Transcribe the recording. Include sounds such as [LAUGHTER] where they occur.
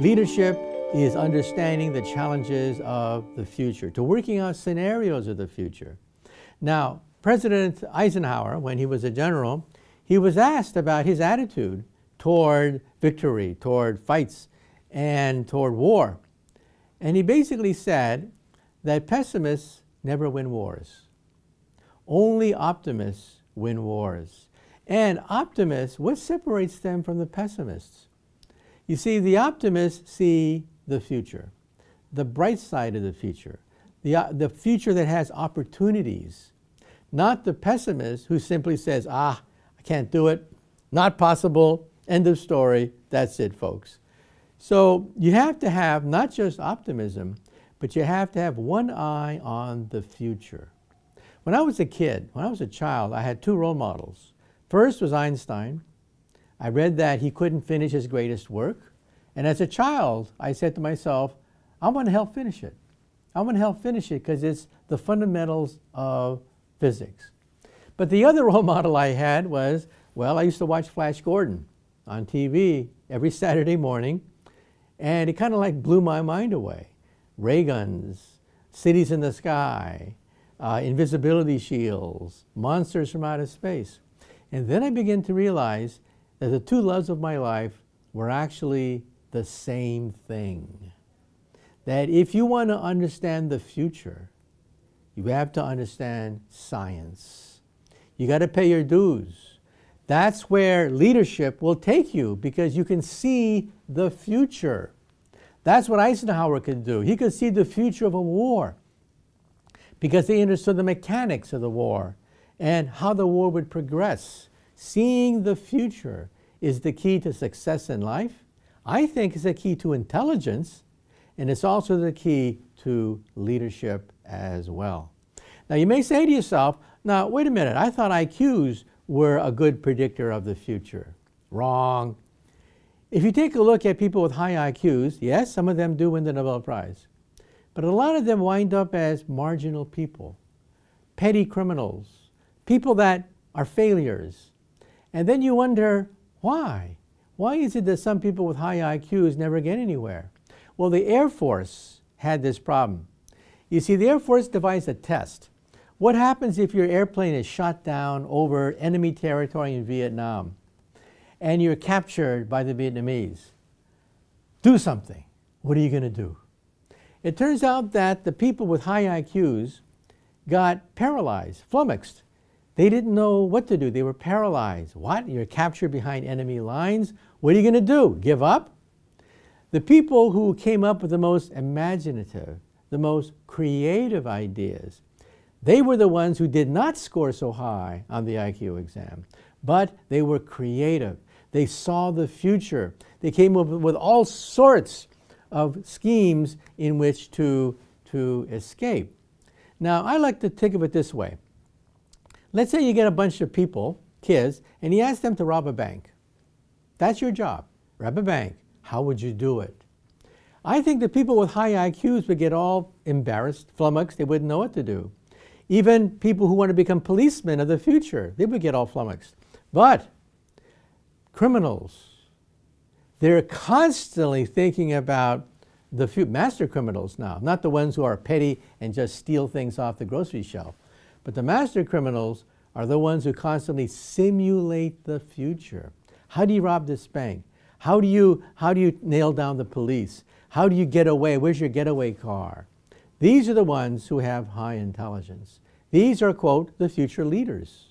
Leadership is understanding the challenges of the future, to working out scenarios of the future. Now, President Eisenhower, when he was a general, he was asked about his attitude toward victory, toward fights, and toward war. And he basically said that pessimists never win wars. Only optimists win wars. And optimists, what separates them from the pessimists? You see, the optimists see the future, the bright side of the future, the, uh, the future that has opportunities, not the pessimist who simply says, ah, I can't do it, not possible, end of story, that's it, folks. So you have to have not just optimism, but you have to have one eye on the future. When I was a kid, when I was a child, I had two role models. First was Einstein. I read that he couldn't finish his greatest work. And as a child, I said to myself, I want to help finish it. I want to help finish it because it's the fundamentals of physics. But the other [LAUGHS] role model I had was, well, I used to watch Flash Gordon on TV every Saturday morning, and it kind of like blew my mind away. Ray guns, cities in the sky, uh, invisibility shields, monsters from outer space. And then I began to realize that the two loves of my life were actually the same thing. That if you want to understand the future, you have to understand science. You got to pay your dues. That's where leadership will take you because you can see the future. That's what Eisenhower could do. He could see the future of a war because he understood the mechanics of the war and how the war would progress. Seeing the future is the key to success in life. I think it's the key to intelligence, and it's also the key to leadership as well. Now, you may say to yourself, now, wait a minute, I thought IQs were a good predictor of the future. Wrong. If you take a look at people with high IQs, yes, some of them do win the Nobel Prize, but a lot of them wind up as marginal people, petty criminals, people that are failures. And then you wonder, why? Why is it that some people with high IQs never get anywhere? Well, the Air Force had this problem. You see, the Air Force devised a test what happens if your airplane is shot down over enemy territory in Vietnam and you're captured by the Vietnamese? Do something. What are you going to do? It turns out that the people with high IQs got paralyzed, flummoxed. They didn't know what to do. They were paralyzed. What? You're captured behind enemy lines? What are you going to do? Give up? The people who came up with the most imaginative, the most creative ideas they were the ones who did not score so high on the IQ exam, but they were creative. They saw the future. They came up with all sorts of schemes in which to, to escape. Now, I like to think of it this way. Let's say you get a bunch of people, kids, and you ask them to rob a bank. That's your job, rob a bank. How would you do it? I think the people with high IQs would get all embarrassed, flummoxed, they wouldn't know what to do. Even people who want to become policemen of the future, they would get all flummoxed. But criminals, they're constantly thinking about the master criminals now, not the ones who are petty and just steal things off the grocery shelf. But the master criminals are the ones who constantly simulate the future. How do you rob this bank? How do you, how do you nail down the police? How do you get away? Where's your getaway car? These are the ones who have high intelligence. These are, quote, the future leaders.